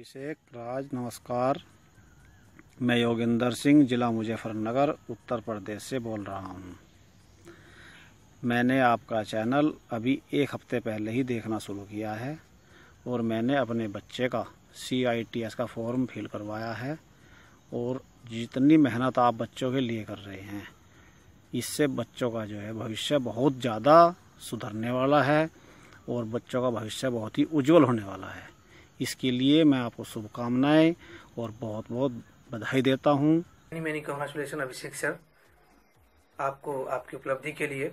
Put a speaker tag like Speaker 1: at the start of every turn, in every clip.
Speaker 1: अभिषेक, राज, नमस्कार। मैं योगेंद्र सिंह, ज़िला मुजफ्फरनगर, उत्तर प्रदेश से बोल रहा हूँ। मैंने आपका चैनल अभी एक हफ़्ते पहले ही देखना शुरू किया है और मैंने अपने बच्चे का सी आई टी एस का फॉर्म फिल करवाया है और जितनी मेहनत आप बच्चों के लिए कर रहे हैं, इससे बच्चों का जो है भविष्य बहुत ज़्यादा सुधरने वाला है और बच्चों का भविष्य बहुत ही उज्जवल होने वाला है। इसके लिए मैं आपको शुभकामनाएँ और बहुत बहुत बधाई देता हूँ।
Speaker 2: Many many congratulations Abhishek sir आपको, आपकी उपलब्धि के लिए।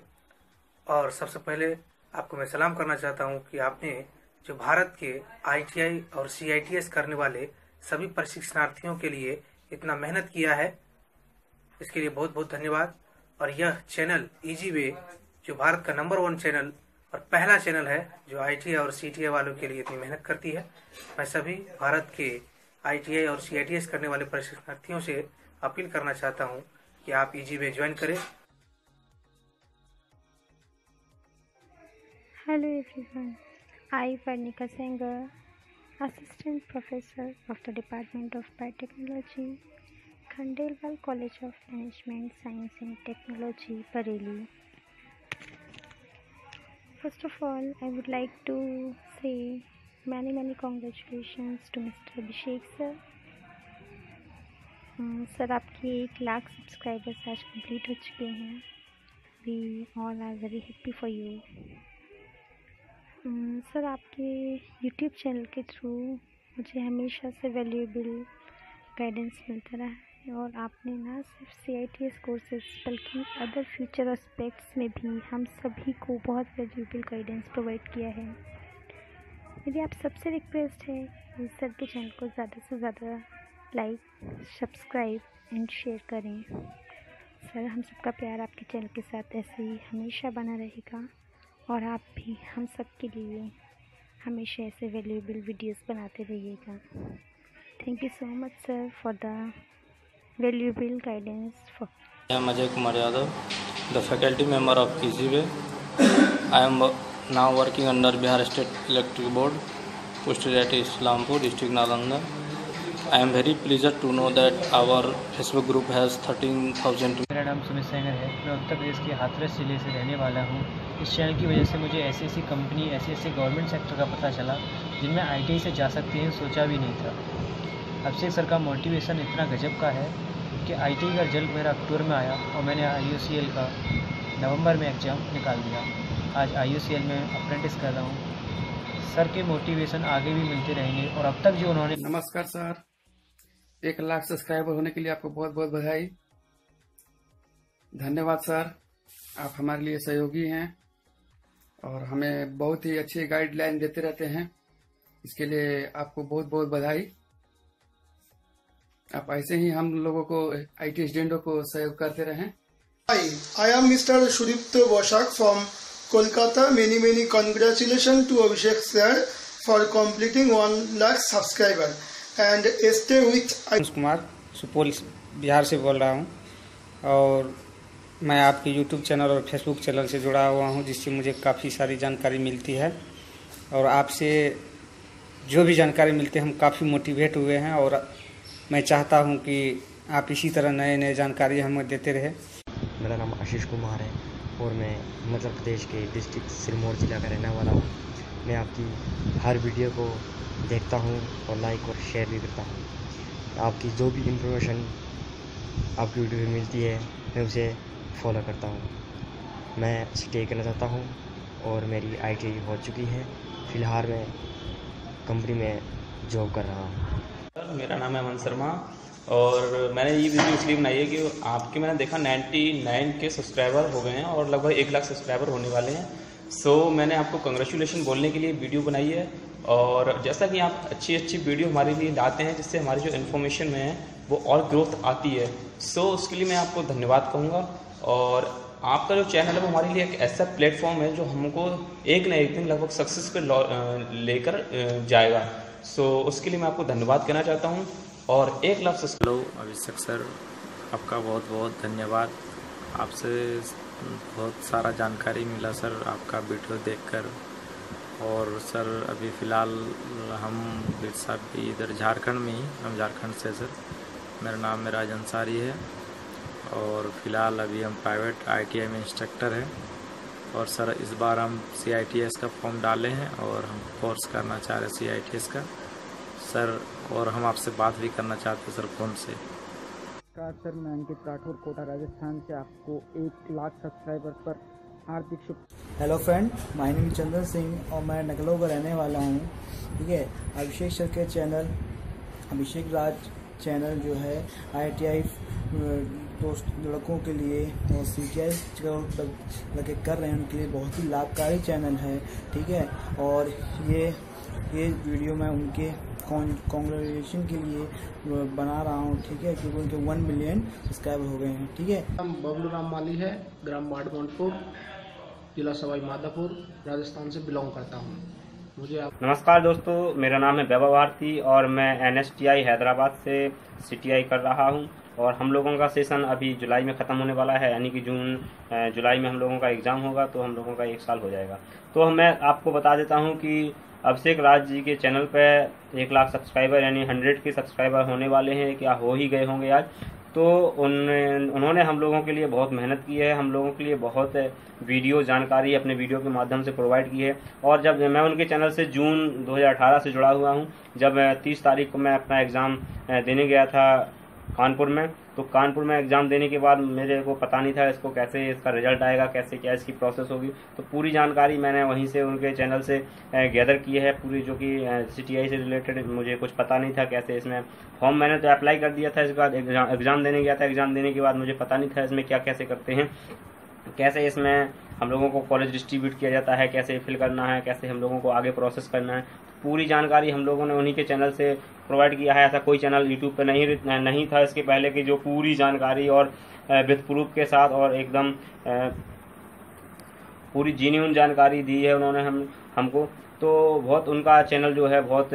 Speaker 2: और सबसे पहले आपको मैं सलाम करना चाहता हूँ कि आपने जो भारत के आईटीआई और सीआईटीएस करने वाले सभी प्रशिक्षणार्थियों के लिए इतना मेहनत किया है। इसके लिए बहुत बहुत धन्यवाद। और यह चैनल इजी वे जो भारत का नंबर वन चैनल और पहला चैनल है जो आई और सी वालों के लिए इतनी मेहनत करती है। मैं सभी भारत के आई और सी करने वाले प्रशिक्षणार्थियों से अपील करना चाहता हूँ कि आप ईजी में ज्वाइन करें।
Speaker 3: Hello everyone I Farnika Sengar assistant professor of the department of biotechnology Khandelwal college of management science and technology Bareilly First of all, I would like to say many many congratulations to Mr. Abhishek sir. Sir आपके एक lakh subscribers आज complete हो चुके हैं we all are very happy for you sir आपके YouTube channel के through मुझे हमेशा से वैल्यूएबल गाइडेंस मिलता रहा और आपने ना सिर्फ़ C I T S courses बल्कि अदर फ्यूचर एस्पेक्ट्स में भी हम सभी को बहुत वैल्यूबल गाइडेंस प्रोवाइड किया है। मेरी आप सबसे रिक्वेस्ट है कि सर के चैनल को ज़्यादा से ज़्यादा लाइक सब्सक्राइब एंड शेयर करें। सर, हम सबका प्यार आपके चैनल के साथ ऐसे ही हमेशा बना रहेगा और आप भी हम सब के लिए हमेशा ऐसे वैल्यूएबल वीडियोस बनाते रहिएगा। Thank you so much sir for the valuable guidance for
Speaker 4: Ajay Kumar Yadav the faculty member of P C way I am now working under Bihar state electric board post at Islampur district Nalanda I am very please to know that our Facebook group has thirteen thousand
Speaker 5: मेरा नाम सुमित सेंगर है। मैं उत्तर प्रदेश के हाथरस ज़िले से रहने वाला हूँ। इस चैनल की वजह से मुझे ऐसी ऐसी कंपनी ऐसे ऐसे गवर्नमेंट सेक्टर का पता चला जिनमें आईटी से जा सकती हैं सोचा भी नहीं था। अब से सर का मोटिवेशन इतना गजब का है कि आईटी का रिज़ल्ट मेरा अक्टूबर में आया और मैंने आई का नवंबर में एग्ज़ाम निकाल दिया। आज आई में अप्रेंटिस कर रहा हूँ। सर के मोटिवेशन आगे भी मिलते रहेंगे और अब तक जो उन्होंने
Speaker 6: नमस्कार सर। एक लाख सब्सक्राइबर होने के लिए आपको बहुत बहुत बधाई। धन्यवाद सर। आप हमारे लिए सहयोगी हैं और हमें बहुत ही अच्छी गाइडलाइन देते रहते हैं। इसके लिए आपको बहुत बहुत बधाई। आप ऐसे ही हम लोगों को आई टी स्टूडेंटों को सहयोग करते रहें
Speaker 7: Hi, I am Mr. Sudipto Boshak from Kolkata. Many many congratulations to Abhishek sir for completing 1 lakh subscriber and stay with
Speaker 8: Anuj Kumar Supaul Bihar से बोल रहा हूँ और मैं आपके यूट्यूब चैनल और फेसबुक चैनल से जुड़ा हुआ हूँ जिससे मुझे काफ़ी सारी जानकारी मिलती है और आपसे जो भी जानकारी मिलती है हम काफ़ी मोटिवेट हुए हैं और मैं चाहता हूँ कि आप इसी तरह नए नए जानकारी हमें देते रहे।
Speaker 9: मेरा नाम आशीष कुमार है और मैं मध्य प्रदेश के डिस्ट्रिक्ट सिरमौर जिला का रहने वाला हूँ। मैं आपकी हर वीडियो को देखता हूँ और लाइक और शेयर भी करता हूँ। आपकी जो भी इंफॉर्मेशन आपकी वीडियो में मिलती है, मैं उसे फॉलो करता हूँ। मैं स्टे करना चाहता हूँ और मेरी आई हो चुकी है। फ़िलहाल मैं कंपनी में जॉब कर रहा हूँ।
Speaker 4: सर मेरा नाम है अमन शर्मा और मैंने ये वीडियो इसलिए बनाई है कि आपके मैंने देखा 99 के सब्सक्राइबर हो गए हैं और लगभग एक लाख सब्सक्राइबर होने वाले हैं। सो so, मैंने आपको कंग्रेचुलेशन बोलने के लिए वीडियो बनाई है और जैसा कि आप अच्छी अच्छी वीडियो हमारे लिए लाते हैं जिससे हमारी जो इन्फॉर्मेशन में है वो और ग्रोथ आती है। सो so, उसके लिए मैं आपको धन्यवाद कहूँगा और आपका जो चैनल है वो हमारे लिए एक ऐसा प्लेटफॉर्म है जो हमको एक न एक दिन लगभग सक्सेस पे लौ- अ, लेकर जाएगा। सो so, उसके लिए मैं आपको धन्यवाद कहना चाहता हूँ और एक लफ्ज़
Speaker 10: हेलो अभिषेक सर आपका बहुत बहुत धन्यवाद। आपसे बहुत सारा जानकारी मिला सर आपका वीडियो देखकर। और सर अभी फ़िलहाल हम बिरसा भी इधर झारखंड में ही हम झारखंड से सर। मेरा नाम मेराज अंसारी है और फ़िलहाल अभी हम प्राइवेट आईटीआई में इंस्ट्रक्टर हैं। और सर इस बार हम सीआईटीएस का फॉर्म डाले हैं और हम कोर्स करना चाह रहे हैं सीआईटीएस का। सर और हम आपसे बात भी करना चाहते हैं सर फ़ोन से।
Speaker 11: नमस्कार सर मैं अंकित राठौर कोटा राजस्थान से आपको एक लाख सब्सक्राइबर पर हार्दिक शुभ
Speaker 12: hello friend my name Chandan Singh और मैं नगलों का रहने वाला हूँ। ठीक है अभिषेक सर के चैनल अभिषेक राज चैनल जो है आईटीआई दोस्त लड़कों के लिए और सी टी आई लगे कर रहे हैं उनके लिए बहुत ही लाभकारी चैनल है ठीक है? और ये ये वीडियो मैं उनके कॉन्ग्रेचुलेशन के लिए बना रहा हूँ ठीक है? क्योंकि उनके वन मिलियन सब्सक्राइबर हो गए हैं ठीक है?
Speaker 13: हम बबलू राम माली है ग्राम माडमोनपुर जिला सवाई माधोपुर राजस्थान से बिलोंग करता हूँ। मुझे आप
Speaker 14: नमस्कार दोस्तों मेरा नाम है वैभव भारती और मैं एन हैदराबाद से सीटीआई कर रहा हूँ। और हम लोगों का सेशन अभी जुलाई में ख़त्म होने वाला है, यानी कि जून जुलाई में हम लोगों का एग्ज़ाम होगा तो हम लोगों का एक साल हो जाएगा। तो मैं आपको बता देता हूँ कि अभिषेक राज जी के चैनल पर एक लाख सब्सक्राइबर यानी हंड्रेड के सब्सक्राइबर होने वाले हैं, क्या हो ही गए होंगे आज। तो उन, उन्होंने हम लोगों के लिए बहुत मेहनत की है, हम लोगों के लिए बहुत वीडियो जानकारी अपने वीडियो के माध्यम से प्रोवाइड की है। और जब मैं उनके चैनल से जून 2018 से जुड़ा हुआ हूँ, जब 30 तारीख को मैं अपना एग्ज़ाम देने गया था कानपुर में। तो कानपुर में एग्ज़ाम देने के बाद मेरे को पता नहीं था इसको कैसे इसका रिज़ल्ट आएगा, कैसे क्या इसकी प्रोसेस होगी। तो पूरी जानकारी मैंने वहीं से उनके चैनल से गैदर की है पूरी, जो कि सीटीआई से रिलेटेड मुझे कुछ पता नहीं था कैसे इसमें फॉर्म मैंने तो अप्लाई कर दिया था इसके बाद। एग्ज़ाम देने गया था एग्ज़ाम देने के बाद मुझे पता नहीं था इसमें क्या, कैसे करते हैं, कैसे इसमें हम लोगों को कॉलेज डिस्ट्रीब्यूट किया जाता है, कैसे फिल करना है, कैसे हम लोगों को आगे प्रोसेस करना है। पूरी जानकारी हम लोगों ने उन्हीं के चैनल से प्रोवाइड किया है। ऐसा कोई चैनल यूट्यूब पर नहीं नहीं था इसके पहले की जो पूरी जानकारी और विथ प्रूफ के साथ और एकदम पूरी जीन्यून जानकारी दी है उन्होंने हम, हमको। तो बहुत उनका चैनल जो है बहुत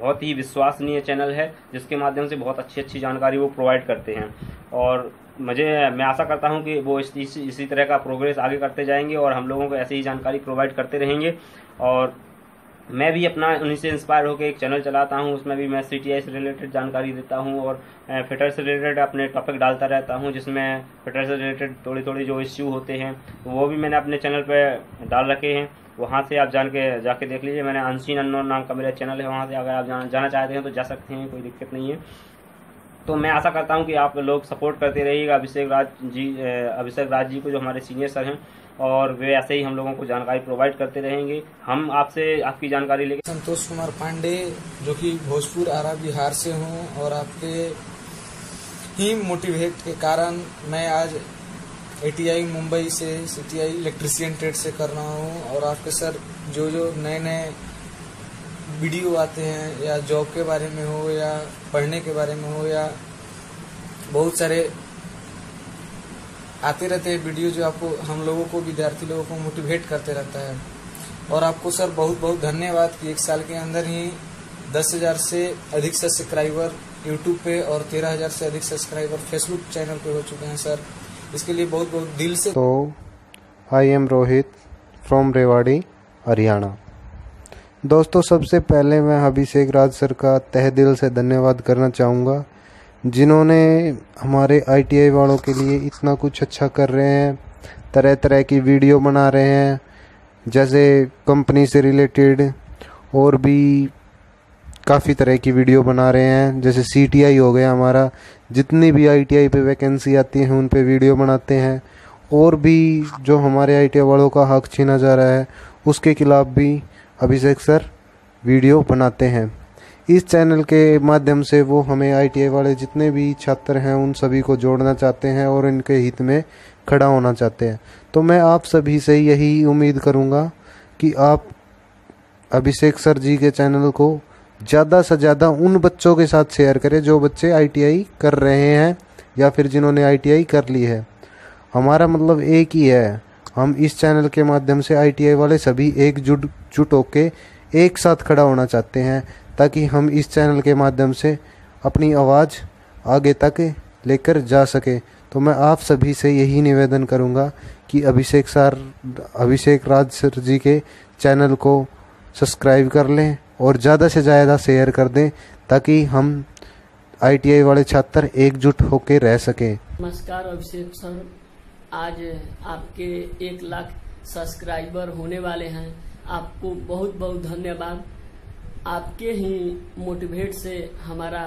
Speaker 14: बहुत ही विश्वसनीय चैनल है, जिसके माध्यम से बहुत अच्छी अच्छी जानकारी वो प्रोवाइड करते हैं। और मुझे मैं आशा करता हूँ कि वो इस, इस, इसी तरह का प्रोग्रेस आगे करते जाएँगे और हम लोगों को ऐसी ही जानकारी प्रोवाइड करते रहेंगे। और मैं भी अपना उन्हीं से इंस्पायर होकर एक चैनल चलाता हूँ उसमें भी मैं सी से रिलेटेड जानकारी देता हूँ और फिटर से रिलेटेड अपने टॉपिक डालता रहता हूँ जिसमें फिटर से रिलेटेड थोड़ी थोड़ी जो इश्यू होते हैं वो भी मैंने अपने चैनल पर डाल रखे हैं। वहाँ से आप जान के जाके देख लीजिए मैंने अनसीन अनोन नाम का मेरा चैनल है वहाँ से अगर आप जाना चाहते हैं तो जा सकते हैं कोई दिक्कत नहीं है। तो मैं आशा करता हूँ कि आप लोग सपोर्ट करते रहिएगा अभिषेक राज जी अभिषेक राज जी को, जो हमारे सीनियर सर हैं, और वे ऐसे ही हम लोगों को जानकारी प्रोवाइड करते रहेंगे। हम आपसे, आपकी जानकारी लेके
Speaker 15: संतोष कुमार पांडे, जो कि भोजपुर आरा बिहार से हूँ, और आपके ही मोटिवेट के कारण मैं आज एटीआई मुंबई से सीटीआई इलेक्ट्रिशियन ट्रेड से कर रहा हूँ, और आपके सर जो जो नए नए वीडियो आते हैं, या जॉब के बारे में हो, या पढ़ने के बारे में हो या बहुत सारे आते रहते हैं वीडियो जो आपको, हम लोगों को, विद्यार्थी लोगों को मोटिवेट करते रहता है। और आपको सर बहुत बहुत धन्यवाद कि एक साल के अंदर ही दस हज़ार से अधिक सब्सक्राइबर यूट्यूब पे और तेरह हज़ार से अधिक सब्सक्राइबर फेसबुक चैनल पे हो चुके हैं सर। इसके लिए बहुत बहुत दिल से
Speaker 16: तो I am Rohit from Rewari Haryana दोस्तों, सबसे पहले मैं अभिषेक राज सर का तह दिल से धन्यवाद करना चाहूँगा, जिन्होंने हमारे आईटीआई वालों के लिए इतना कुछ अच्छा कर रहे हैं तरह तरह की वीडियो बना रहे हैं, जैसे कंपनी से रिलेटेड और भी काफ़ी तरह की वीडियो बना रहे हैं, जैसे सीटीआई हो गया हमारा, जितनी भी आईटीआई पे वैकेंसी आती है, उन पे वीडियो बनाते हैं, और भी जो हमारे आईटीआई वालों का हक छीना जा रहा है, उसके खिलाफ भी अभिषेक सर, वीडियो बनाते हैं। इस चैनल के माध्यम से वो हमें आईटीआई वाले जितने भी छात्र हैं, उन सभी को जोड़ना चाहते हैं और इनके हित में खड़ा होना चाहते हैं। तो मैं आप सभी से यही उम्मीद करूँगा कि आप अभिषेक सर जी के चैनल को ज़्यादा से ज़्यादा उन बच्चों के साथ शेयर करें जो बच्चे आईटीआई कर रहे हैं या फिर जिन्होंने आईटीआई कर ली है। हमारा मतलब एक ही है हम इस चैनल के माध्यम से आईटीआई वाले सभी एकजुट जुट होके एक साथ खड़ा होना चाहते हैं, ताकि हम इस चैनल के माध्यम से अपनी आवाज़ आगे तक लेकर जा सके। तो मैं आप सभी से यही निवेदन करूँगा कि अभिषेक सर, अभिषेक राज सर जी के चैनल को सब्सक्राइब कर लें और ज़्यादा से ज़्यादा शेयर कर दें, ताकि हम आईटीआई वाले छात्र एकजुट होकर रह सकें।
Speaker 17: नमस्कार अभिषेक सर। आज आपके एक लाख सब्सक्राइबर होने वाले हैं। आपको बहुत बहुत धन्यवाद। आपके ही मोटिवेट से हमारा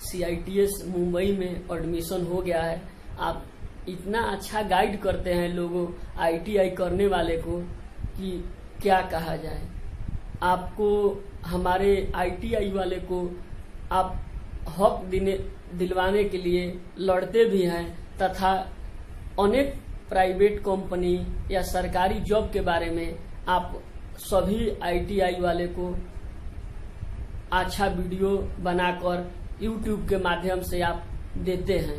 Speaker 17: सीआईटीएस मुंबई में एडमिशन हो गया है। आप इतना अच्छा गाइड करते हैं लोगों आईटीआई करने वाले को कि क्या कहा जाए। आपको, हमारे आईटीआई वाले को आप हक दिलवाने के लिए लड़ते भी हैं तथा अनेक प्राइवेट कंपनी या सरकारी जॉब के बारे में आप सभी आईटीआई वाले को अच्छा वीडियो बनाकर यूट्यूब के माध्यम से आप देते हैं।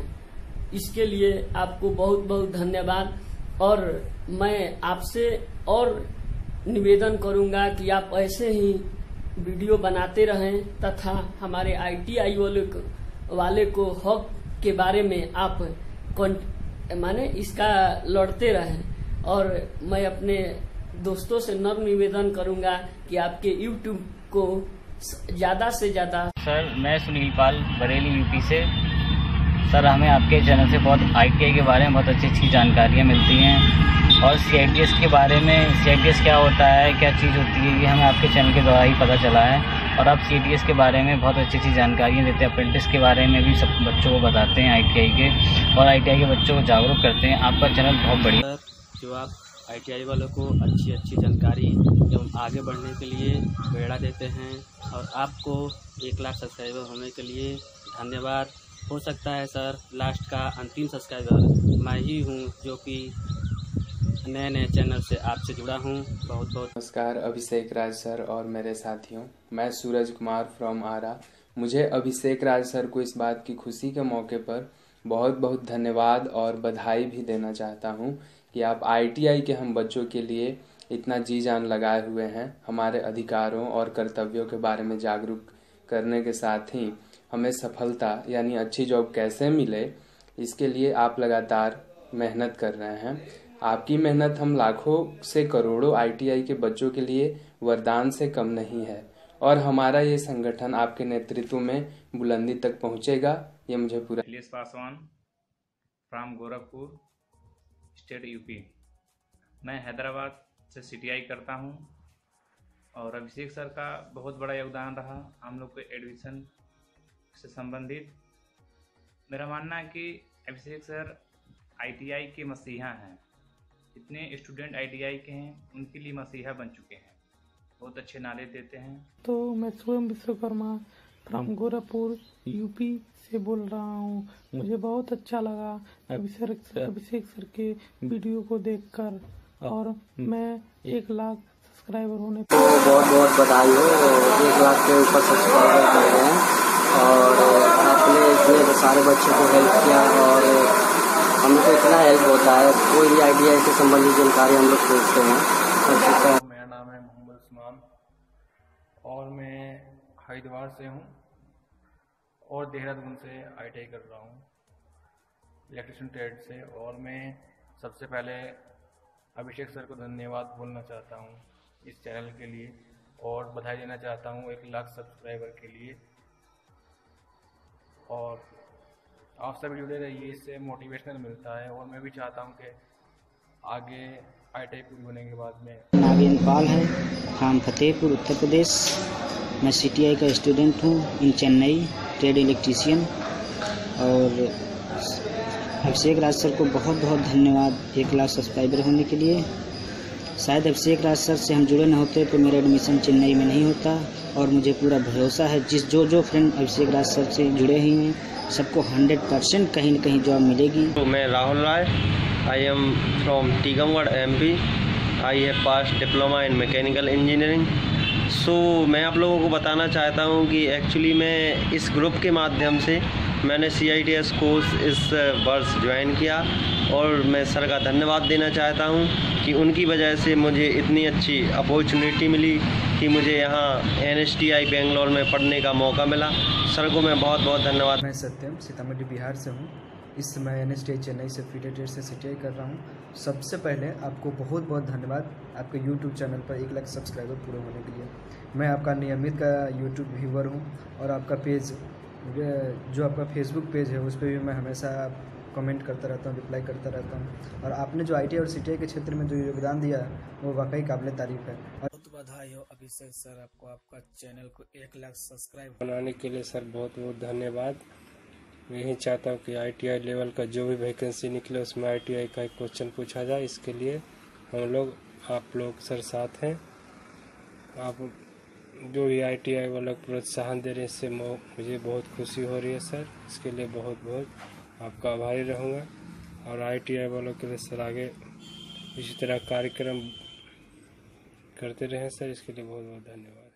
Speaker 17: इसके लिए आपको बहुत बहुत धन्यवाद। और मैं आपसे और निवेदन करूँगा कि आप ऐसे ही वीडियो बनाते रहें तथा हमारे आईटीआई वाले को वाले को हक के बारे में आप माने इसका लड़ते रहें। और मैं अपने दोस्तों से नर्म निवेदन करूँगा कि आपके यूट्यूब को ज़्यादा से ज़्यादा
Speaker 18: सर, मैं सुनील पाल, बरेली यूपी से। सर, हमें आपके चैनल से बहुत आईटीआई के बारे में बहुत अच्छी अच्छी जानकारियाँ मिलती हैं। और सी के बारे में सी क्या होता है, क्या चीज़ होती है, ये हमें आपके चैनल के द्वारा ही पता चला है। और आप सीडीएस के बारे में बहुत अच्छी अच्छी जानकारियाँ देते हैं। अप्रेंटिस के बारे में भी सब बच्चों को बताते हैं आईटीआई के। और आईटीआई के बच्चों को जागरूक करते हैं। आपका चैनल बहुत बढ़िया
Speaker 19: जो आप आईटीआई वालों को अच्छी अच्छी जानकारी एवं आगे बढ़ने के लिए प्रेरणा देते हैं और आपको एक लाख सब्सक्राइबर होने के लिए धन्यवाद। हो सकता है, सर, लास्ट का अंतिम सब्सक्राइबर मैं ही हूँ, जो कि नए नए चैनल से आपसे जुड़ा हूँ। बहुत बहुत
Speaker 20: नमस्कार, अभिषेक राज सर और मेरे साथियों। मैं सूरज कुमार फ्रॉम आरा मुझे अभिषेक राज सर को इस बात की खुशी के मौके पर बहुत बहुत धन्यवाद और बधाई भी देना चाहता हूँ कि आप आईटीआई के हम बच्चों के लिए इतना जी जान लगाए हुए हैं, हमारे अधिकारों और कर्तव्यों के बारे में जागरूक करने के साथ ही हमें सफलता, यानी अच्छी जॉब कैसे मिले, इसके लिए आप लगातार मेहनत कर रहे हैं। आपकी मेहनत हम लाखों से करोड़ों आईटीआई के बच्चों के लिए वरदान से कम नहीं है। और हमारा ये संगठन आपके नेतृत्व में बुलंदी तक पहुंचेगा, ये मुझे पूरा Akhilesh
Speaker 4: Paswan from Gorakhpur, state UP. मैं हैदराबाद से सीटीआई करता हूँ और अभिषेक सर का बहुत बड़ा योगदान रहा हम लोग के एडमिशन से संबंधित। मेरा मानना है कि अभिषेक सर आईटीआई के मसीहा हैं। जितने स्टूडेंट आईटीआई के हैं उनके लिए मसीहा बन चुके हैं। बहुत अच्छे नाले देते हैं।
Speaker 21: तो मैं स्वयं विश्वकर्मा फ्रॉम गोरखपुर यूपी से बोल रहा हूँ। मुझे बहुत अच्छा लगा अभिषेक अभिषेक सर के वीडियो को देखकर। और मैं एक लाख सब्सक्राइबर होने
Speaker 22: बहुत बहुत बधाई हो एक लाख के ऊपर सब्सक्राइबर कर रहे हैं। और आपने इतने सारे बच्चों को हेल्प किया और हमको इतना हेल्प होता है, कोई भी आइडिया से संबंधित जानकारी हम लोग पूछते हैं।
Speaker 23: मेरा नाम है मोहम्मद उस्मान और मैं हरिद्वार से हूँ और देहरादून से आईटीआई कर रहा हूँ इलेक्ट्रिशियन ट्रेड से। और मैं सबसे पहले अभिषेक सर को धन्यवाद बोलना चाहता हूँ इस चैनल के लिए और बधाई देना चाहता हूँ एक लाख सब्सक्राइबर के लिए। और आप सभी जुड़े रहिए, इससे मोटिवेशनल मिलता है और मैं भी चाहता हूँ कि आगे आई टी पूरी होने के बाद में।
Speaker 24: नागेन पाल है फ्राम फतेहपुर, उत्तर प्रदेश। मैं सी का स्टूडेंट हूँ इन चेन्नई ट्रेड इलेक्ट्रीशियन और अभिषेक राज सर को बहुत बहुत धन्यवाद, एक लाख सब्सक्राइबर होने के लिए। शायद अभिषेक राज सर से हम जुड़े न होते तो मेरा एडमिशन चेन्नई में नहीं होता और मुझे पूरा भरोसा है। जिस जो जो फ्रेंड अभिषेक राज सर से जुड़े हुए हैं, सबको हंड्रेड परसेंट कहीं न कहीं जॉब मिलेगी।
Speaker 25: तो मैं Rahul Rai I am from Tikamgarh M P I have pass diploma in mechanical engineering so मैं आप लोगों को बताना चाहता हूँ कि एक्चुअली मैं इस ग्रुप के माध्यम से मैंने C I T S course इस वर्ष ज्वाइन किया और मैं सर का धन्यवाद देना चाहता हूँ कि उनकी वजह से मुझे इतनी अच्छी अपॉर्चुनिटी मिली कि मुझे यहाँ N S T I Bangalore में पढ़ने का मौका मिला। सर को मैं बहुत बहुत धन्यवाद।
Speaker 26: मैं सत्यम, सीतामढ़ी बिहार से हूँ।
Speaker 27: इस समय एन एस टी चेन्नई से फीडेटेड से सी कर रहा हूँ। सबसे पहले आपको बहुत बहुत धन्यवाद। आपके यूट्यूब चैनल पर एक लाख सब्सक्राइबर पूरे होने के लिए। मैं आपका नियमित का यूट्यूब व्यूवर हूँ और आपका पेज जो आपका फेसबुक पेज है उस पर भी मैं हमेशा कमेंट करता रहता हूँ रिप्लाई करता रहता हूँ। और आपने जो आई और सी के क्षेत्र में जो योगदान दिया वो वाकई काबिल तारीफ़ है।
Speaker 28: और बहुत बधाई हो अभिषेक सर आपको आपका चैनल को एक लाख सब्सक्राइब
Speaker 29: बनाने के लिए सर बहुत बहुत धन्यवाद। मैं यही चाहता हूँ कि आईटीआई लेवल का जो भी वैकेंसी निकले उसमें आईटीआई का एक क्वेश्चन पूछा जाए। इसके लिए हम लोग आप लोग सर साथ हैं। आप जो भी आईटीआई वाला प्रोत्साहन दे रहे हैं इससे मुझे बहुत खुशी हो रही है, सर। इसके लिए बहुत बहुत आपका आभारी रहूँगा। और आई टी आई वालों के लिए सर, आगे इसी तरह कार्यक्रम करते रहें, सर। इसके लिए बहुत बहुत धन्यवाद।